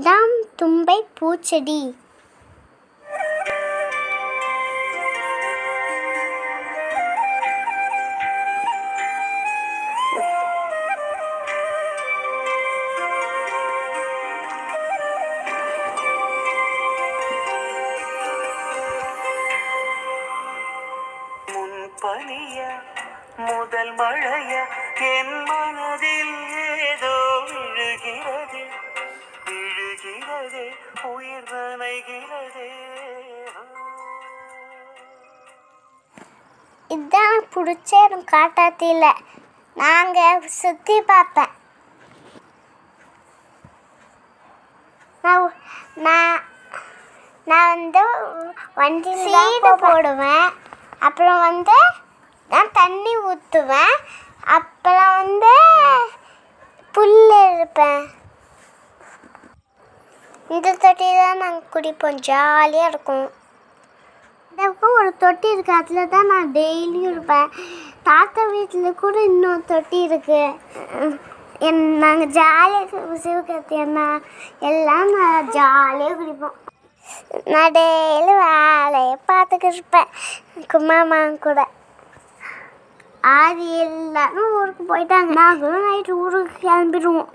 தாம் தும்பை பூச்செடி. முன்பனிய முதல் மழைய என் மனதில் நனைகிறதே இதுதான் பிடிச்ச இடம் காட்டாத்தியில் நாங்கள் சுற்றி பார்ப்பேன் நான் நான் நான் வந்து வண்டி சீடு போடுவேன். அப்புறம் வந்து நான் தண்ணி ஊற்றுவேன் அப்புறம் வந்து புல் இருப்பேன் இந்த தொட்டி தான் நாங்கள் குடிப்போம். ஜாலியாக இருக்கும். இந்த பக்கம் ஒரு தொட்டி இருக்கு. அதில் தான் நான் டெய்லியும் இருப்பேன். தாத்தா வீட்டில் கூட இன்னொரு தொட்டி இருக்கு. என் நாங்கள் ஜாலியாக சிவகத்தி அண்ணா எல்லாம் நான் ஜாலியாக குடிப்போம். நான் டெய்லி வேலையை பார்த்துக்கிட்டு இருப்பேன். குமாமா கூட. ஆதி எல்லாரும் ஊருக்கு போயிட்டாங்க. நாங்களும் நைட்டு ஊருக்கு கிளம்பிடுவோம்.